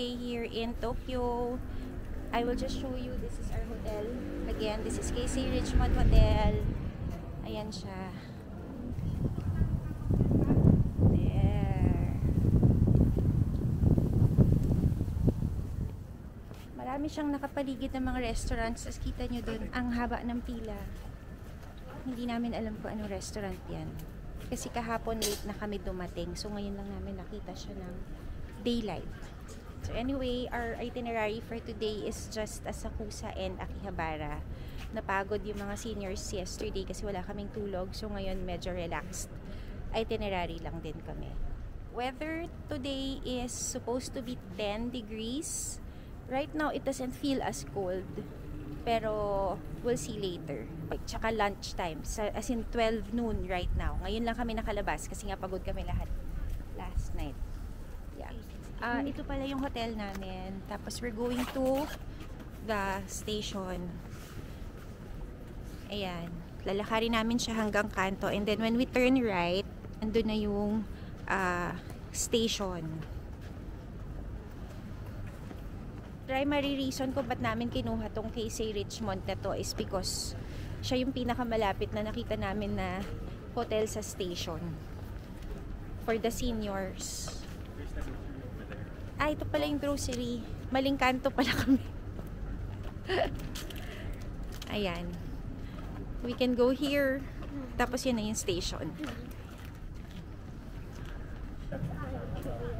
stay here in Tokyo. I will just show you. This is our hotel. Again, this is KC Richmond Hotel. Ayan siya. There. Marami siyang nakapaligid ng mga restaurants. As kita nyo dun, ang haba ng pila. Hindi namin alam kung anong restaurant yan. Kasi kahapon late na kami dumating. So ngayon lang namin nakita siya ng daylight. So anyway, our itinerary for today is just Asakusa and Akihabara. Napagod yung mga seniors yesterday kasi wala kaming tulog. So ngayon medyo relaxed. Itinerary lang din kami. Weather today is supposed to be 10 degrees. Right now, it doesn't feel as cold. Pero we'll see later. Like, tsaka lunchtime. Sa, as in 12 noon right now. Ngayon lang kami nakalabas kasi nga pagod kami lahat last night. Ah, ito pala yung hotel namin. Tapos we're going to the station. Ayan. Lalakarin namin siya hanggang kanto. And then when we turn right, andun na yung ah, station. Primary reason kung ba't namin kinuha tong KC Richmond na to is because siya yung pinakamalapit na nakita namin na hotel sa station for the seniors. Ah, ito pala yung grocery. Maling kanto pala kami. Ayan. We can go here. Tapos yun na yung station.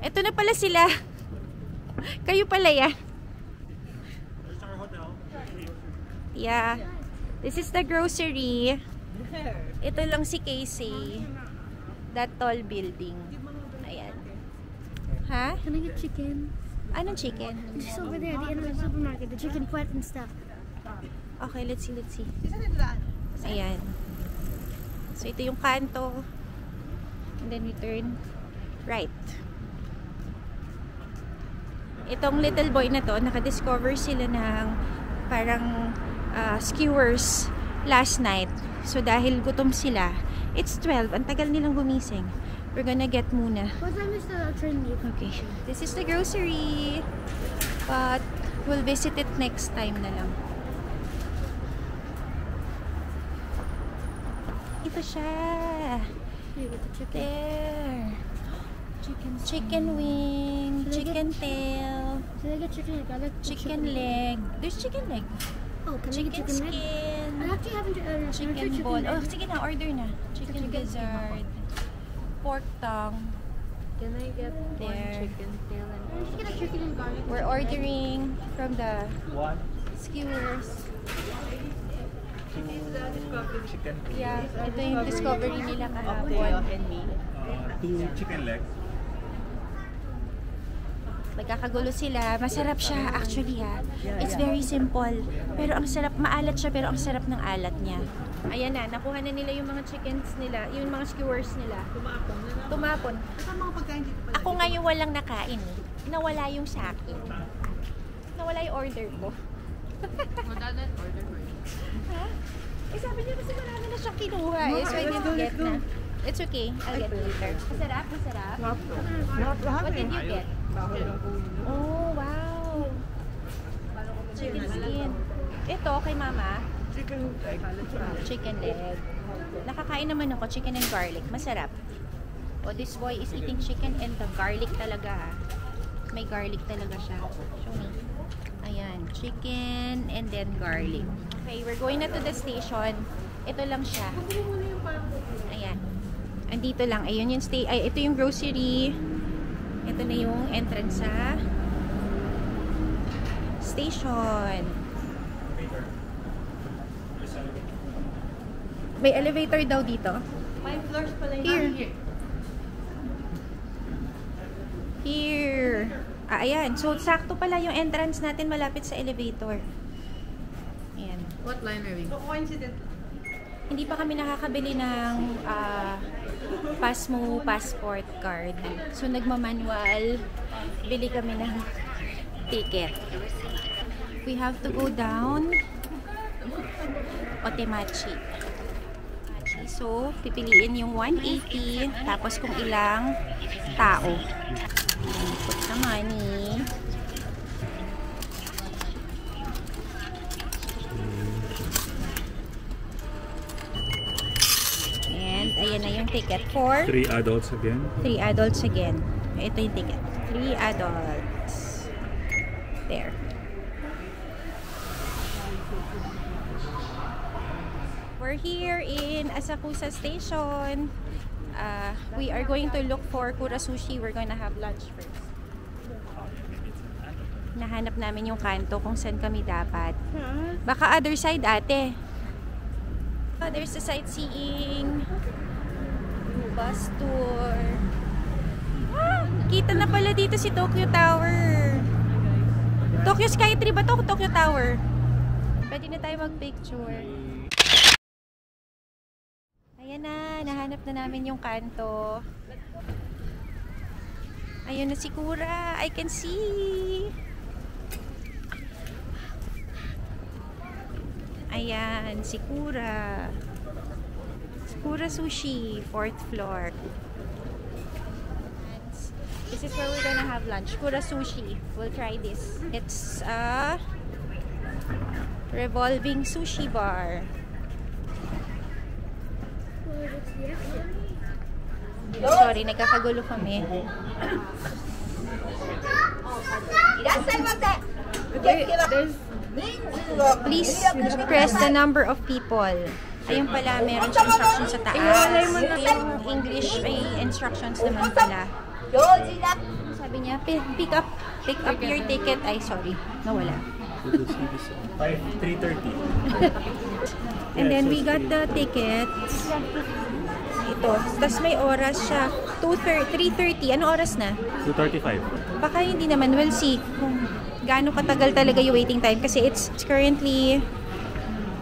Ito na pala sila. Kayo pala yan. Yeah. This is the grocery. Ito lang si Casey. That tall building. Ayan. Ha? Can I get chicken? Anong chicken? Just over there at the end of the supermarket. The chicken wet and stuff. Okay, let's see, let's see. Ayan. So, ito yung kanto. And then we turn right. Itong little boy na to, nakadiscover sila ng parang ah, skewers last night. So, dahil gutom sila, it's 12. Ang tagal nilang gumising. We're gonna get muna. What time is the train leave? Okay. This is the grocery. But, we'll visit it next time na lang. Ito siya. Here with the chicken. There. Chicken. Chicken wing, chicken tail, Should I get chicken leg? I like the chicken leg. There's chicken leg. Oh, can Chicken chicken leg? I skin. actually haven't ordered Chicken chicken ball. Oh, sige na, order na. Chicken Chicken gizzard. Pork tongue. Can I get one There. chicken tail and get a chicken and garlic. We're ordering from the One, skewers. chicken, Yeah, ito yung discovery nila kahapon. and me. uh, two chicken legs. Nagkakagulo sila. Masarap siya actually ha. It's very simple. Pero ang sarap, maalat siya pero ang sarap ng alat niya. Ayan na, nakuha na nila yung mga chickens nila, yung mga skewers nila. Tumapon na lang. Tumapon. Saan mga pagkain dito pala? Ako nga yung walang nakain. eh. Nawala yung sa akin. Nawala yung order ko. Madala order ko yun. Ha? Eh sabi niya kasi marami na siyang kinuha eh. So I didn't get na. It's okay. I'll get later. Masarap, masarap. What did you get? Yun. Oh, wow. Chicken skin. Ito, kay mama, Chicken leg. chicken leg. Nakakain naman ako, chicken and garlic. Masarap. Oh, this boy is eating chicken and the garlic talaga. May garlic talaga siya. Show me. Ayan, chicken and then garlic. Okay, we're going na to the station. Ito lang siya. Ayan. Andito lang. Ayun yung stay. Ay, ito yung grocery. Ito na yung entrance sa station. May elevator daw dito. Five floors pala yun. Here. Here. Ah, ayan. So, sakto pala yung entrance natin malapit sa elevator. Ayan. What line are we? So, coincident lang. Hindi pa kami nakakabili ng ah, Pasmo passport card. So, nagmamanual. Bili kami ng ticket. We have to go down Otemachi. So, pipiliin yung 180 tapos kung ilang tao. And put the money. And ayan na yung ticket for 3 adults again. 3 adults again. Ito yung ticket. 3 adults. There. We're here in Asakusa Station. Uh, we are going to look for Kura Sushi. We're going to have lunch first. Nahanap namin yung kanto kung saan kami dapat. Baka other side ate. Oh, there's the sightseeing. Bus tour. Ah, kita na pala dito si Tokyo Tower. Tokyo Skytree ba to? Tokyo Tower. Pwede na tayo mag-picture. Ayan na, nahanap na namin yung kanto. Ayun na si Kura. I can see. Ayan, si Kura. Kura Sushi, fourth floor. And This is where we're gonna have lunch. Kura Sushi. We'll try this. It's a revolving sushi bar. Sorry, nagkakagulo kami. Please press the number of people. Ayun pala, meron siya instructions sa taas. English ay instructions naman pala. Sabi niya, "Pi- pick up, pick up your ticket. Ay, sorry, nawala. Five, 3.30. And then we got the tickets. Ito. Tapos may oras siya. 2:30 3.30. Ano oras na? 2.35. Baka hindi naman. We'll see kung gaano katagal talaga yung waiting time. Kasi it's currently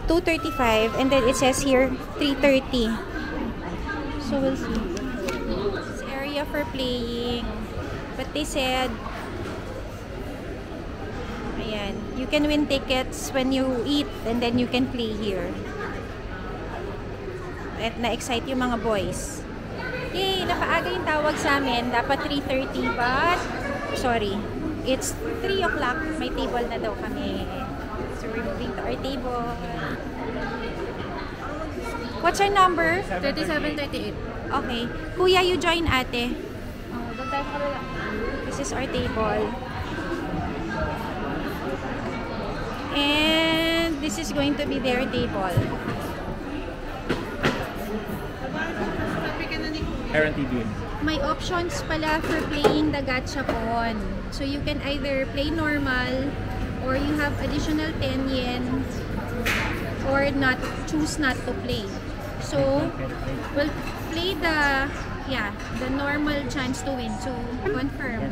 2.35 and then it says here 3.30. So we'll see. This area for playing. But they said Ayan. You can win tickets when you eat and then you can play here. At na-excite yung mga boys. Yay! Napaaga yung tawag sa amin. Dapat 3.30 but sorry. It's 3 o'clock. May table na daw kami. So we're moving to our table. What's our number? 3738. Okay. Kuya, you join ate. Oh, doon tayo sa. This is our table. And this is going to be their table. Sabi ka na ni Kuya. Guarantee din. May options pala for playing the gachapon. So you can either play normal or you have additional 10 yen or not choose not to play. So we'll play the yeah, the normal chance to win. So confirm.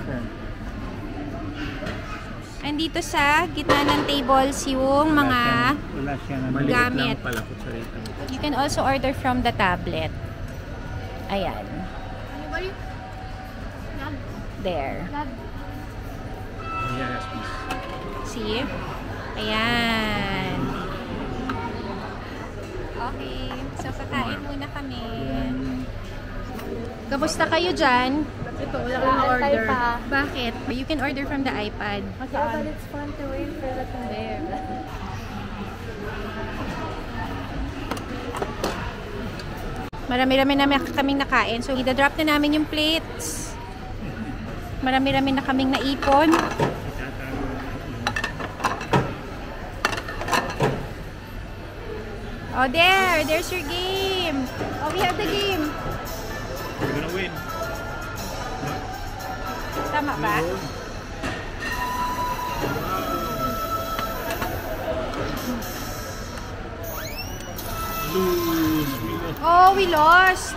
Andito sa gitna ng tables yung mga Gamit. you can also order from the tablet. Ayan. Anybody? Lab. There. Lab. Yes, please. See? Ayan. Okay. So, kakain muna kami. Kamusta kayo dyan? Ito, wala kang order. Bakit? You can order from the iPad. Yeah, but it's fun to wait for the conveyor. Marami-rami na kaming nakain. So, idadrop na namin yung plates. Marami-rami na kaming naipon. Oh, there! There's your game! Oh, we have the game! We're gonna win. Tama ba? Lose. Oh, we lost!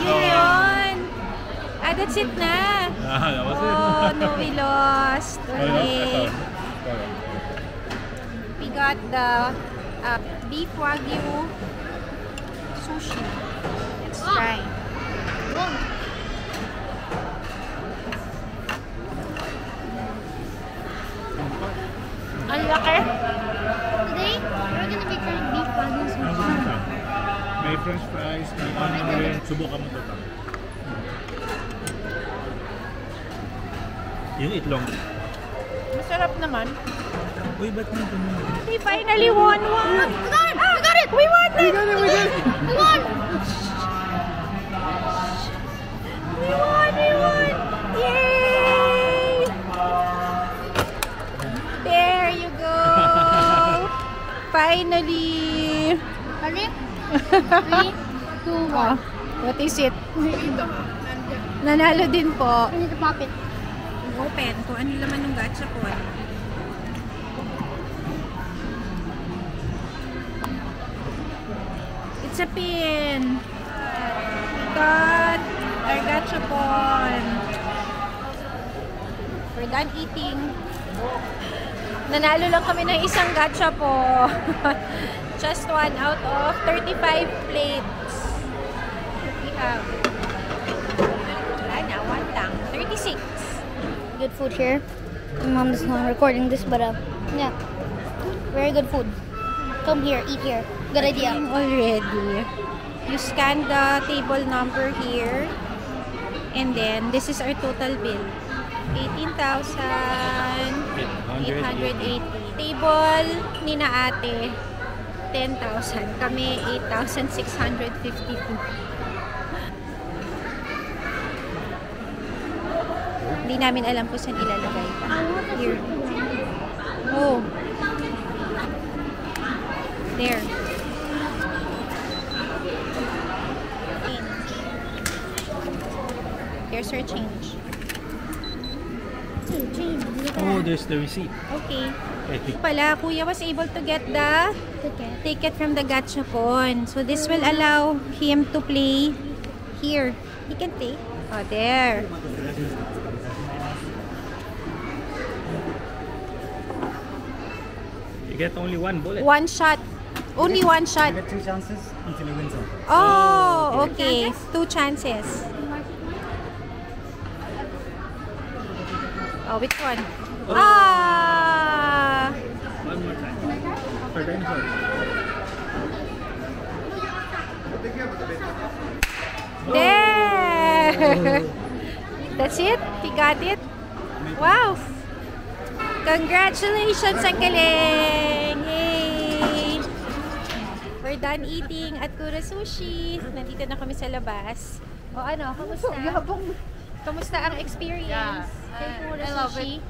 Yun yun! Ah, that's it na! Ah, that was Oh, it. no, we lost. Okay. We got the uh, beef wagyu sushi. Let's try. Ang laki. Today, we're gonna be trying beef wagyu Ano sushi. ba ito? May french fries, may onion ring. Subukan mo ito. Yung itlog. Masarap naman. Uy, ba't mo ito We finally won one! We got it! We got it! We won it! We got it! We got it! We won! We won! We won! Yay! There you go! Finally! Three, two, Oh, one. what is it? Nanalo din po. I need to pop it. Open kung ano laman ng gacha po. It's a pin. We got our gachapon. We're done eating. Nanalo lang kami ng isang gachapo. Just one out of 35 plates. We have. Wala na, one lang. 36. Good food here. My mom is not recording this, but uh, yeah, very good food. Come here, eat here. Good idea. Eating already. You scan the table number here. And then, this is our total bill. 18,880. Table ni na ate, 10,000. Kami, 8,652. Hindi namin alam kung saan ilalagay. Here. Oh. There. Change. Here's our change. Oh, there's the receipt. Okay. Okay. Pala, kuya was able to get the Ticket. ticket from the gachapon. So this will allow him to play here. He can play. Oh, there. You get only one bullet. One shot. Only one shot. get two chances until you win some. Oh, okay. Two chances. Oh, which one? Ah! One more time. Credentials. There! That's it? He got it? Wow! Congratulations, Ang Galing! Yay! We're done eating at Kura Sushi. Nandito na kami sa labas. O ano, kamusta? Kamusta ang experience? Yeah, uh, I love Sushi?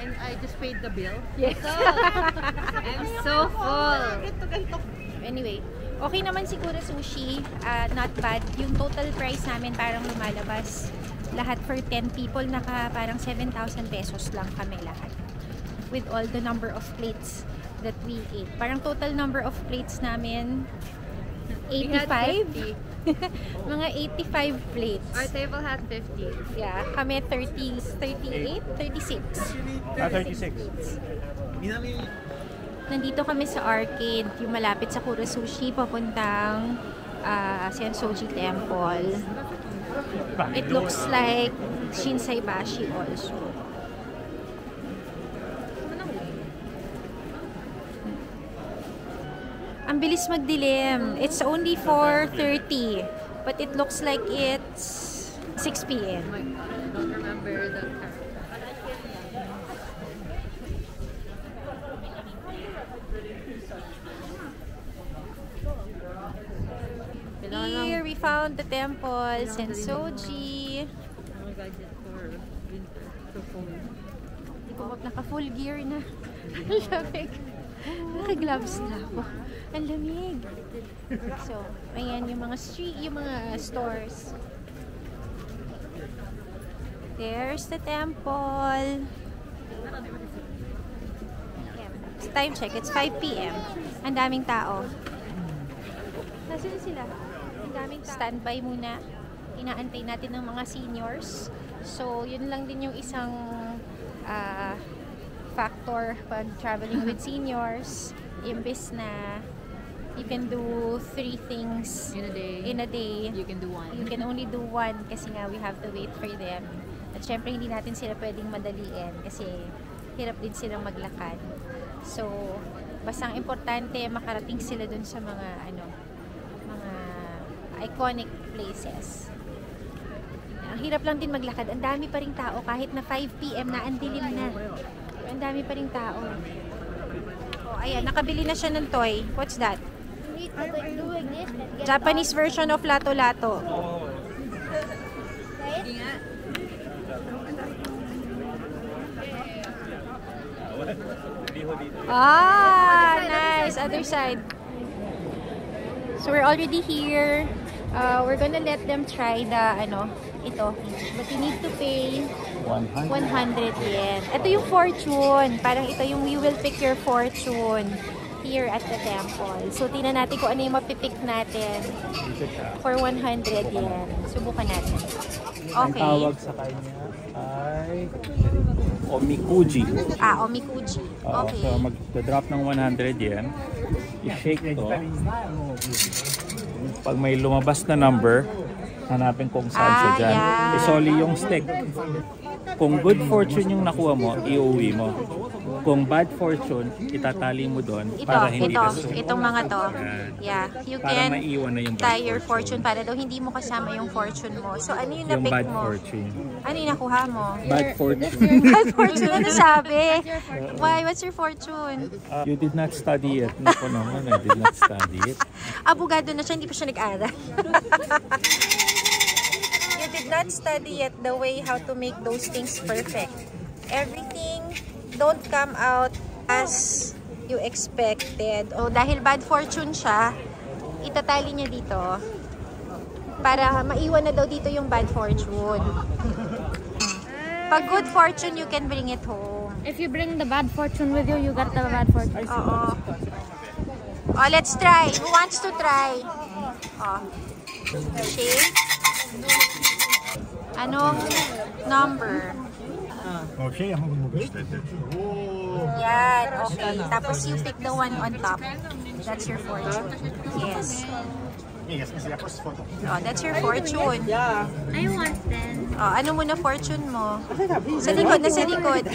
And I just paid the bill. Yes. I'm so full. Anyway, okay naman si Kura Sushi. Ah, not bad. Yung total price namin parang lumalabas. Lahat for 10 people, naka parang 7,000 pesos lang kami lahat. With all the number of plates that we ate. Parang total number of plates namin, 85? 50. Mga 85 plates. Our table had 50. Yeah, kami 30, 38, 36. Ah, 36. Nandito kami sa arcade, yung malapit sa Kura Sushi, papuntang uh, Sensoji Temple. It looks like Shinsaibashi also. Ang bilis magdilim. It's only 4.30. But it looks like it's 6 p.m. Oh my god, I don't remember the Here we found the temple, Sensoji. Oh my god, it's for winter. So cold. Hindi ko naka full gear na. Lamig. Naka-gloves na ako. Ang lamig. So, ayan yung mga street, yung mga stores. There's the temple. Ayan. Time check, it's 5 p.m. Ang daming tao. Nasaan sila? Ang daming tao. Standby muna. Inaantay natin ng mga seniors. So, yun lang din yung isang ah, factor pag traveling with seniors. Imbis na you can do three things In a day, in a day, you can do one. you can only do one kasi nga we have to wait for them. At syempre hindi natin sila pwedeng madaliin kasi hirap din silang maglakad. So, basta ang importante makarating sila dun sa mga ano, mga iconic places. Ang hirap lang din maglakad. Ang dami pa ring tao kahit na 5 p.m. na ang dilim na. Ang dami pa ring tao. Oh, ayan, nakabili na siya ng toy. What's that? Japanese version of Lato Lato. Ah, nice. Other side. So we're already here. Uh, we're gonna let them try the ano, ito. But you need to pay 100. 100 yen. Ito yung fortune. Parang ito yung you will pick your fortune here at the temple. So, tingnan natin kung ano yung mapipick natin for 100 yen. Subukan natin. Ang Okay. tawag sa kanya ay Omikuji. Ah, omikuji. Okay. So mag-drop ng 100 yen. I-shake to. Pag may lumabas na number, hanapin kung saan siya Ah, dyan. Isoli yung stick. Kung good fortune yung nakuha mo, iuwi mo. Kung bad fortune, itatali mo doon Ito, para hindi ito, ka itong mga to. Yeah, you Para can maiwan na yung bad tie your fortune para daw hindi mo kasama yung fortune mo. So, ano yung na-pick bad mo? fortune. Ano yung nakuha mo? Bad fortune. Bad fortune, ano sabi? Why? What's your fortune? Uh, you did not study it. Naku naman, I did not study it. Abogado na siya, hindi pa siya nag-aral. you did not study yet the way how to make those things perfect. Everything don't come out as you expected. O dahil bad fortune siya, itatali niya dito para maiwan na daw dito yung bad fortune. Pag good fortune, you can bring it home. If you bring the bad fortune with you, you got the bad fortune. Oo. Oh, let's try. Who wants to try? Oh. Shake. Anong number? Okay, ako mag-study. Yan. Okay. Tapos you pick the one on top. That's your fortune. Yes. Oh, that's your fortune. I want then. Oh, ano muna fortune mo? Sa likod, nasa likod.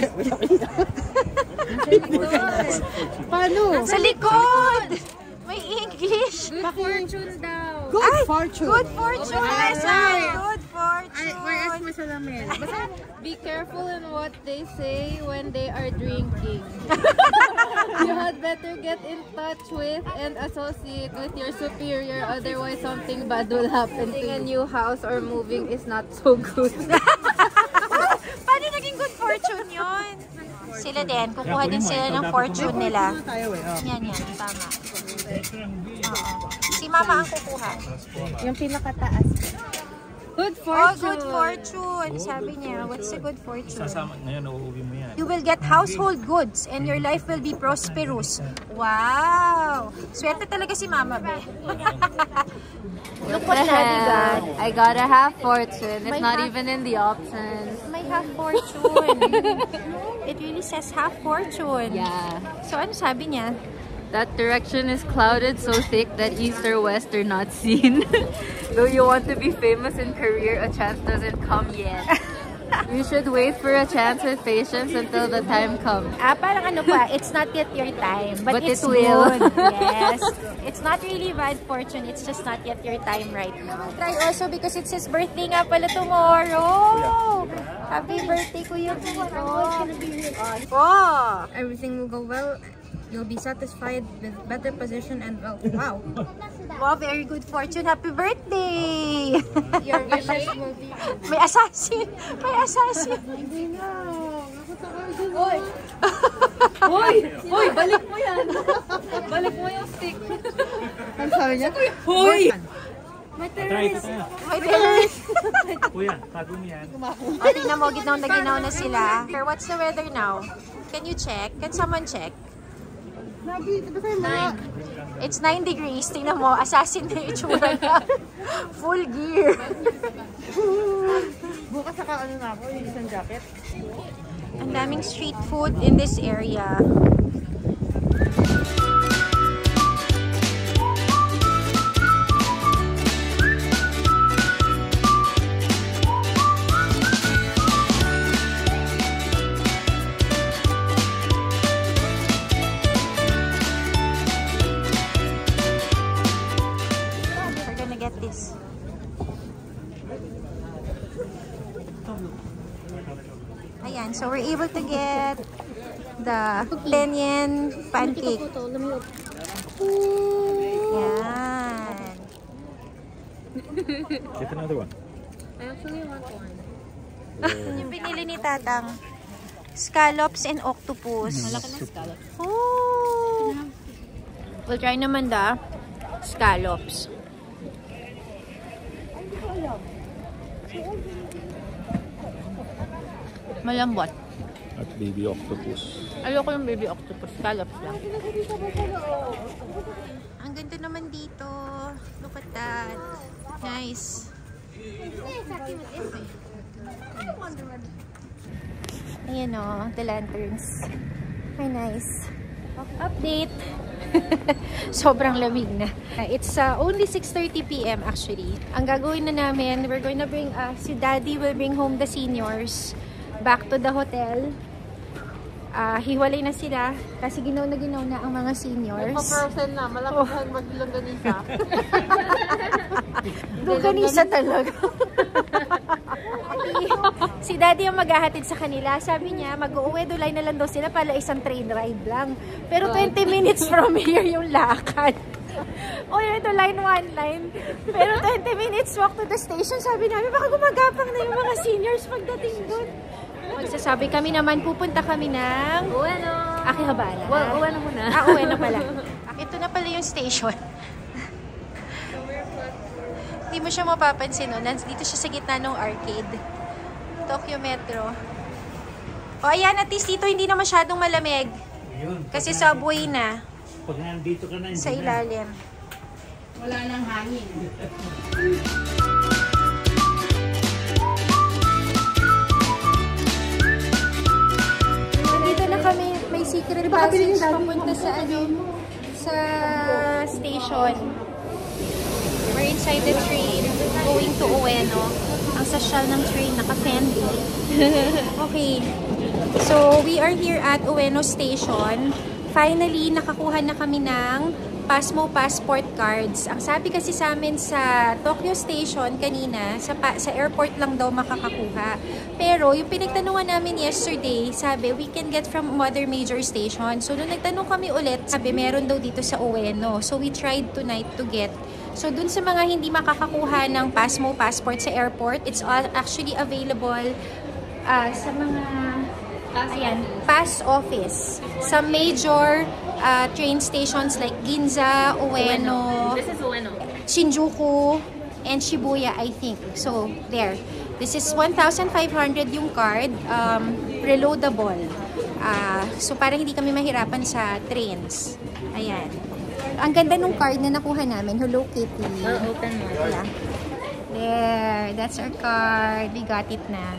Paano? Sa likod! May English. Good fortune daw. Good fortune. Good fortune. Good fortune. Mo salamin. Basta be careful in what they say when they are drinking. you had better get in touch with and associate with your superior otherwise something bad will happen to a new house or moving is not so good. Paano naging good fortune yun? Sila din. Kukuha din sila ng fortune nila. Yan, yan. Tama. Oo. Si mama ang kukuha. Yung pinakataas. Good Oh, fortune. good fortune. Sabi niya, what's a good fortune? Sasama, ngayon, uuwi mo yan. You will get household goods and your life will be prosperous. Wow! Swerte talaga si mama, be. Look what daddy got. I got a half fortune. It's not half- even in the options. May half fortune. It really says half fortune. Yeah. So, ano sabi niya? That direction is clouded so thick that east or west are not seen. Though you want to be famous in career, a chance doesn't come yet. you should wait for a chance with patience until the time comes. Ah, parang ano pa, it's not yet your time, but, But it's it will. good. Yes. It's not really bad fortune, it's just not yet your time right now. Try also because it's his birthday nga pala tomorrow. Happy birthday, Kuya Kiko. Oh, everything will go well. You'll be satisfied with better position and wealth. Wow. wow, very good fortune. Happy birthday. Your wishes will be May assassin. May assassin. Hoy! Hoy! Balik mo yan! Balik mo yung stick! Ang sabi niya? Hoy! Try ito tayo. May terrorist. Kuya, tago mo yan. O, tingnan mo, ginaw na ginaw na sila. What's the weather now? Can you check? Can someone check? It's 9 degrees. Tingnan mo, assassin na itsura niya. Full gear. Bukas saka ano na ako, yung isang jacket. Ang daming street food in this area. Get this. Ayan, so we're able to get the Lenyan pancake. Yan. Get another one. I actually want one. Yung binili ni Tatang. Scallops and octopus. Malaki ng scallop. Oh! We'll try naman da scallops. Malambot. At baby octopus. Ayoko yung baby octopus. Scallops lang. Ang ganda naman dito. Look at that. Nice. Ayan o, the lanterns. Ay, nice. Update. Sobrang lamig na. It's uh, only 6.30pm actually. Ang gagawin na namin, we're going to bring, uh, si Daddy will bring home the seniors back to the hotel. Ah, hiwalay na sila kasi ginaw na ginaw na ang mga seniors. Pa-person na. Malapit oh. maglongganisa. Longganisa talaga. si daddy ang maghahatid sa kanila. Sabi niya, mag-uwi dulay na lang daw sila pala isang train ride lang. Pero 20 minutes from here yung lakad. O yun, ito line one line. Pero 20 minutes walk to the station. Sabi namin, baka gumagapang na yung mga seniors pagdating doon. Magsasabi kami naman, pupunta kami ng Bueno. Akihabara. Well, na muna. Ah, na pala. Ito na pala yung station. Hindi mo siya mapapansin, no? Nandito siya sa gitna ng arcade. Tokyo Metro. O, ayan, at least dito hindi na masyadong malamig. Yun. Kasi subway na Pag nandito ka na, hindi sa na. ilalim. Wala nang hangin. passage papunta sa ano, sa station. We're inside the train, going to Ueno. Ang social ng train, naka-Fendi. okay. So, we are here at Ueno Station. Finally, nakakuha na kami ng Pasmo passport cards. Ang sabi kasi sa amin sa Tokyo Station kanina, sa, pa, sa airport lang daw makakakuha. Pero yung pinagtanungan namin yesterday, sabi we can get from other major stations. So nung nagtanong kami ulit, sabi meron daw dito sa Ueno. So we tried tonight to get. So dun sa mga hindi makakakuha ng Pasmo passport sa airport, it's all actually available ah, sa mga Ayan, pass office. Sa major uh, train stations like Ginza, Ueno, This is Ueno. Shinjuku, and Shibuya, I think. So, there. This is 1,500 yung card. Um, reloadable. Ah, so, para hindi kami mahirapan sa trains. Ayan. Ang ganda nung card na nakuha namin. Hello Kitty. Well, open mo. Yeah. There. That's our card. We got it na.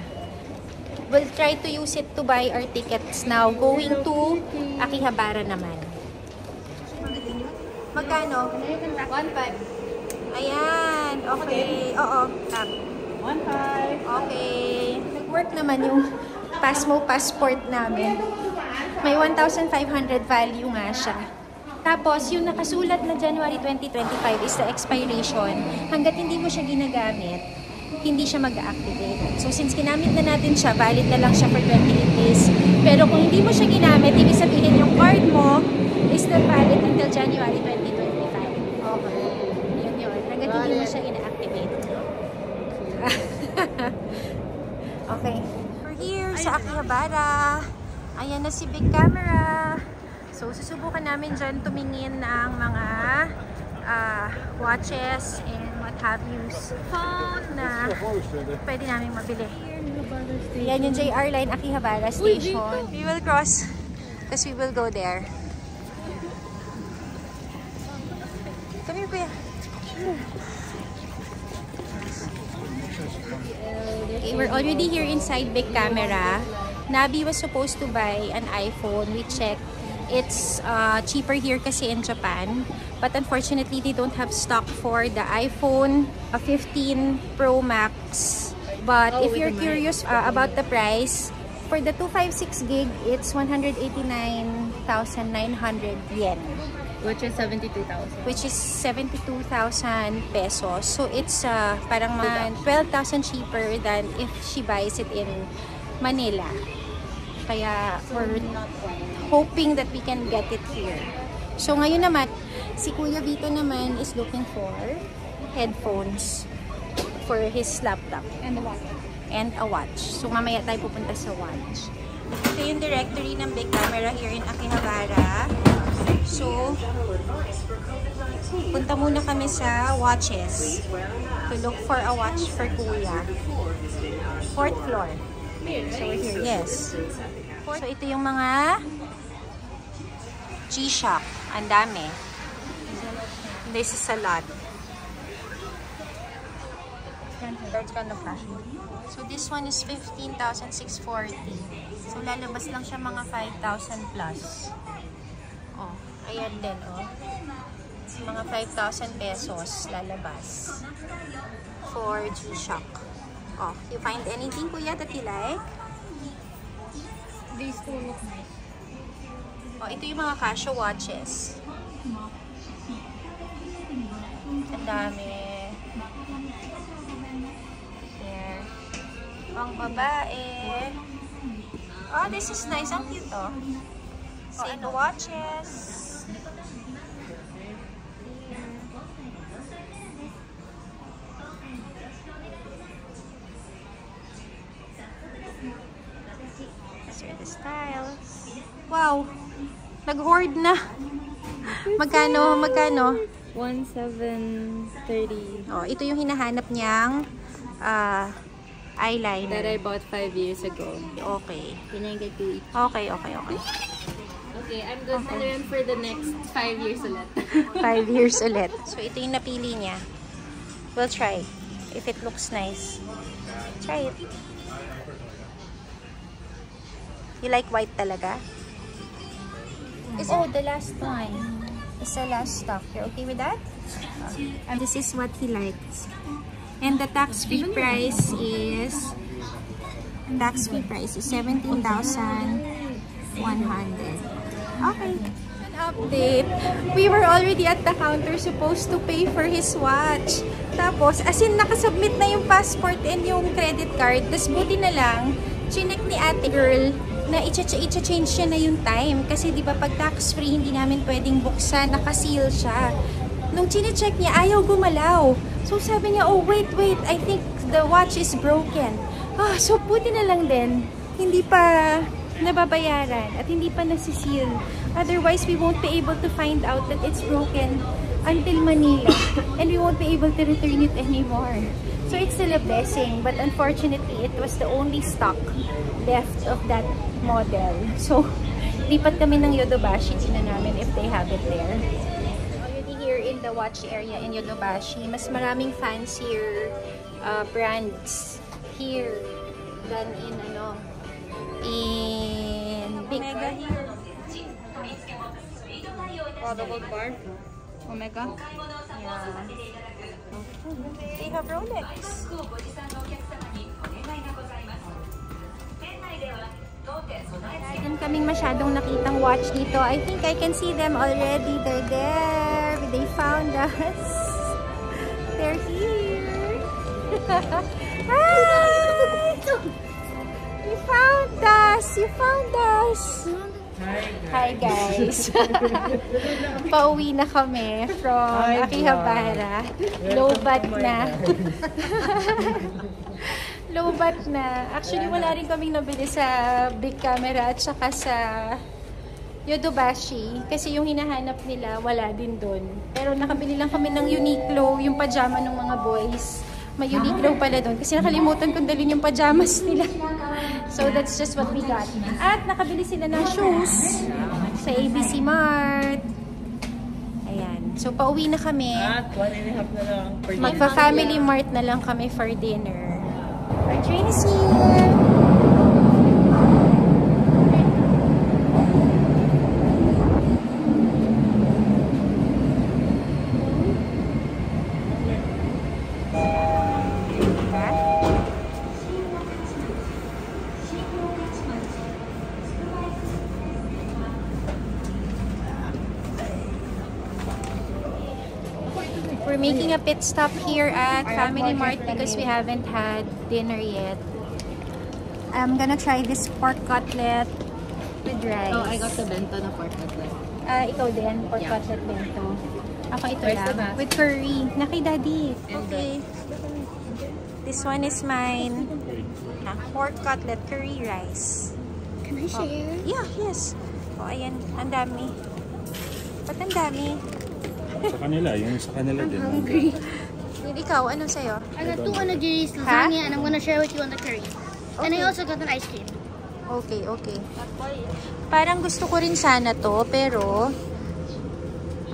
We'll try to use it to buy our tickets now. Going to Akihabara naman. Magkano? 1.5. Ayan. Okay. Oo. Tap. 1.5. Okay. Nag-work naman yung Pasmo passport namin. May 1,500 value nga siya. Tapos, yung nakasulat na January 2025 is the expiration. Hanggat hindi mo siya ginagamit, hindi siya mag-activate. So, since ginamit na natin siya, valid na lang siya for 28 days. Pero kung hindi mo siya ginamit, ibig sabihin yung card mo is still valid until January 2025. Okay. Yun yun. Hanggat hindi mo siya ina-activate. okay. We're here sa Akihabara. Ayan na si Big Camera. So, susubukan namin dyan tumingin ng mga ah, watches and what have yous phone na pwede namin mabili. Yan yung JR Line Akihabara Station. We will cross because we will go there. Come here, kuya. Okay, we're already here inside Big Camera. Nabi was supposed to buy an iPhone. We checked. It's uh, cheaper here kasi in Japan. But unfortunately, they don't have stock for the iPhone uh, 15 Pro Max. But if you're curious uh, about the price, for the 256 gig, it's 189,900 yen Which is 72,000. which is 72,000 pesos. So it's uh, parang mga 12,000 cheaper than if she buys it in Manila. Kaya we're hoping that we can get it here. So ngayon naman, si Kuya Vito naman is looking for headphones. for his laptop And the watch. and a watch. So, mamaya tayo pupunta sa watch. Ito yung directory ng big camera here in Akihabara. So, punta muna kami sa watches to look for a watch for Kuya. Fourth floor. So, here. Yes. So, ito yung mga G-Shock. Ang dami. This is a lot. That's kind of fashion. So, this one is 15,640. So, lalabas lang siya mga 5,000 plus. Ayan din, oh. Mga 5,000 pesos lalabas for G-Shock. Oh, you find anything, kuya, that you like? These two look nice. Oh, ito yung mga Casio watches. Ang dami. There. Pang babae. Oh, this is nice. Ang cute, oh. Oh, and the watches. Styles. Wow! Nag-hoard na. Magkano? Magkano? 1730 Oh, ito yung hinahanap niyang that eyeliner. I bought 5 years ago. Okay. Can I get to each? Okay, okay, okay. Okay, I'm good to learn for the next 5 years ulit. Five years ulit. So, ito yung napili niya. We'll try. If it looks nice. Try it. You like white talaga? Is oh, the last one. It's the last stock. You're okay with that? And this is what he likes. And the tax-free price is tax-free price is 17,100. Okay. An update. We were already at the counter supposed to pay for his watch. Tapos, as in, nakasubmit na yung passport and yung credit card. Tapos, buti na lang, chinek ni ate girl na i-change siya na yung time. Kasi, di ba, pag tax-free, hindi namin pwedeng buksan. Nakaseal siya. Nung chinecheck niya, ayaw gumalaw. So, sabi niya, oh, wait, wait. I think the watch is broken. Ah, so, buti na lang din. Hindi pa nababayaran at hindi pa nasiseal. Otherwise, we won't be able to find out that it's broken until Manila. And we won't be able to return it anymore. So, it's still a blessing. But unfortunately, it was the only stock left of that model. So, lipat kami ng Yodobashi. Tingnan namin if they have it there. Already here in the watch area in Yodobashi, mas maraming fancier uh, brands here than in ano in Big Omega here. Audible bar. Omega. Yeah. They have Rolex. Din kaming masyadong nakitang watch dito. I think I can see them already. They're there. They found us. They're here. Hi! You found us! You found us! Hi guys! Pauwi na kami from Akihabara. Low-bat na. Low-bat na. Actually, wala rin kaming nabili sa big camera at saka sa Yodobashi. Kasi yung hinahanap nila, wala din doon. Pero nakabili lang kami ng Uniqlo, yung pajama ng mga boys. May Uniqlo pala doon. Kasi nakalimutan kong dalhin yung pajamas nila. So, that's just what we got. At nakabili sila ng shoes sa ABC Mart. Ayan. So, pauwi na kami. At one and a half na lang per day. Magpa-family mart na lang kami for dinner. Our train is here! Diba? We're making a pit stop here at Family Mart because we haven't had dinner yet. I'm gonna try this pork cutlet with rice. Oh, I got the bento na pork cutlet. Ah, ikaw din, pork Yeah. cutlet bento. Ako ito Where's lang. With curry. Na kay daddy. And Okay. This one is mine. Na pork cutlet curry rice. Can I share? Yeah, yes. O, ayan. Ang dami. Ba't ang dami? Sa kanila, yung sa kanila din. Hungry. Yun, ikaw, anong sa'yo? I got two onigiri's lasagna and I'm gonna share with you on the curry. And I also got an ice cream. Okay, okay. Parang gusto ko rin sana to, pero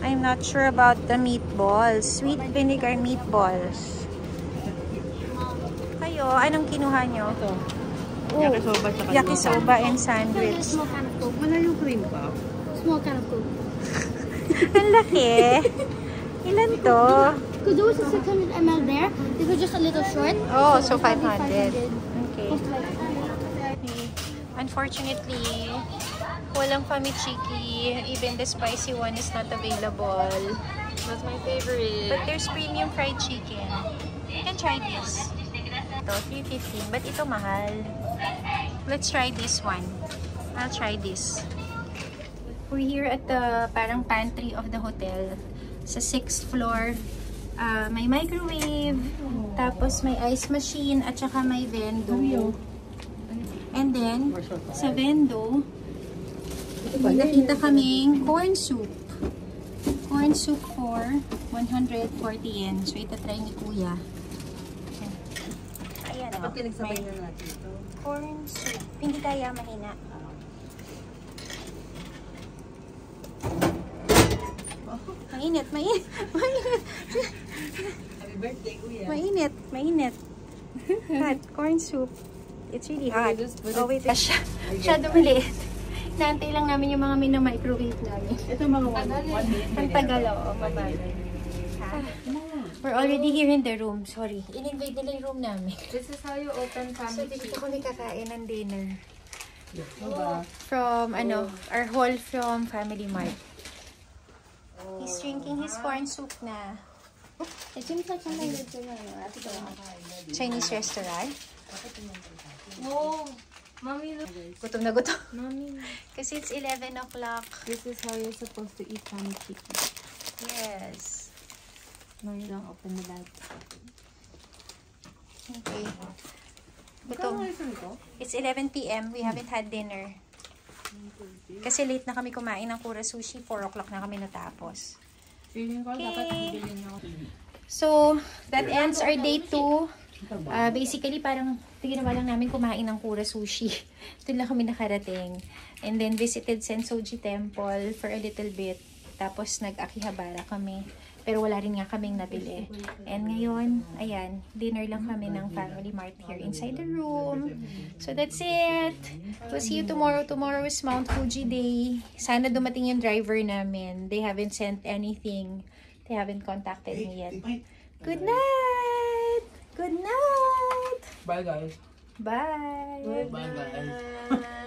I'm not sure about the meatballs. Sweet vinegar meatballs. Kayo, anong kinuha nyo? Yakisoba tsaka Yakisoba and Can I get a sandwich. small can of Coke? Wala yung cream puff. Small can of Coke. Ang laki. Ilan to? Because there was a 600 ml there. This was just a little short. Oh, so only 500. 500. Okay. Unfortunately, walang famichiki. Even the spicy one is not available. That's my favorite. But there's premium fried chicken. You can try this. Ito, 315. But ito mahal. Let's try this one. I'll try this. We're here at the parang pantry of the hotel. Sa 6th floor. Ah, may microwave. Tapos may ice machine. At saka may vendo. And then, sa vendo, nakita kaming corn soup. Corn soup for 140 yen. So, ito try ni Kuya. Ayan o. Ba't pinagsabay May na natin ito? corn soup. Hindi kaya mahina. Mainit, mainit, mainit, Happy birthday, kuya. mainit, mainit. Hot, corn soup. It's really hot. Oh, wait. Siya, siya dumaliit. Naantay lang namin yung mga mina-microwave namin. Ito mga one, one minute. Ang tagal, oo, mabagal. We're already here in the room. Sorry. In-invade nila yung room namin. This is how you open So, family dito kami kakain ng dinner. Diba? From, ano, our haul from Family Mart. He's drinking his corn soup na. It seems like something that's in there. Chinese restaurant. No. Mommy, look. Gutom na gutom. Mommy, Kasi it's 11 o'clock. this is how you're supposed to eat family chicken. Yes. No, you don't open the bag. Okay. Gutom. It's 11 p.m. We haven't had dinner. Kasi late na kami kumain ng kura sushi. 4 o'clock na kami natapos. Okay. So, that ends our day 2. Uh, basically, parang ginawa lang namin kumain ng kura sushi. Doon lang kami nakarating. And then, visited Sensoji Temple for a little bit. Tapos, nag-Akihabara kami. Pero wala rin nga kaming nabili. And ngayon, ayan, dinner lang kami ng Family Mart here inside the room. So, that's it. We'll see you tomorrow. Tomorrow is Mount Fuji Day. Sana dumating yung driver namin. They haven't sent anything. They haven't contacted me yet. Good night! Good night! Bye, guys. Bye! Bye, guys.